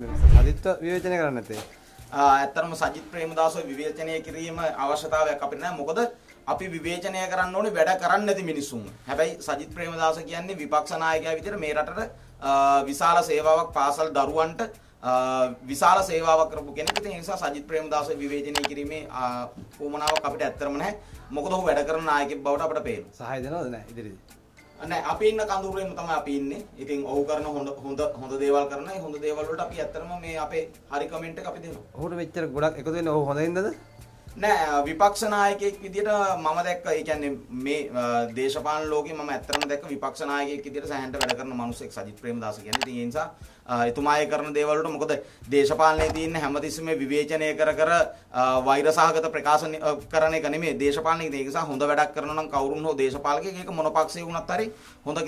සජිත්ව විවේචනය කරන්න නැත්තේ. ඇත්තරම සජිත් ප්‍රේමදාසව විවේචනය කිරීම අවශ්‍යතාවයක් අපිට නැහැ. මොකද අපි විවේචනය කරන්න ඕනේ වැඩ කරන්න නැති මිනිස්සුන්. හැබැයි සජිත් ප්‍රේමදාස කියන්නේ විපක්ෂ ናයකයා විදිහට මේ රටට විශාල සේවාවක් පාසල් දරුවන්ට විශාල සේවාවක් කරපු කෙනෙක්. ඉතින් ඒ නිසා සජිත් ප්‍රේමදාස විවේචනය කිරීමේ උවමනාවක් අපිට ඇත්තරම නැහැ. මොකද ඔහු වැඩ කරන නායකයෙක් බවට අපිට පේනවා. සහාය දෙනවද නැහැ ඉදිරියේදී? නෑ අපි ඉන්න කඳුරේම තමයි අපි ඉන්නේ. ඉතින් ඔහු කරන හොඳ හොඳ හොඳ දේවල් කරන ඒ හොඳ දේවල් වලට අපි ඇත්තටම මේ අපේ හරි කමෙන්ට් එක අපි දෙනවා. ඔහුට මෙච්චර ගොඩක් එකතු වෙන්නේ ඔහු හොඳින්දද? නෑ විපක්ෂ නායකයෙක් විදිහට මම දැක්ක ඒ කියන්නේ මේ දේශපාලන ලෝකේ මම ඇත්තටම දැක්ක විපක්ෂ නායකයෙක් විදිහට සැහැන්ට වැඩ කරන මිනිස්සෙක් සජිත් ප්‍රේමදාස කියන්නේ. ඉතින් ඒ නිසා එතුමායේ කරන දේවල් වලට මොකද දේශපාලනයේ තියෙන හැමතිස්සෙම විවේචනය කර කර වෛරසහගත ප්‍රකාශ කරන එක නෙමෙයි දේශපාලනයේ ඒක නිසා හොඳ වැඩක් කරනවා නම් කවුරුන් හෝ දේශපාලකයෙක් ඒක මොන පක්ෂයේ වුණත් හරි හොඳ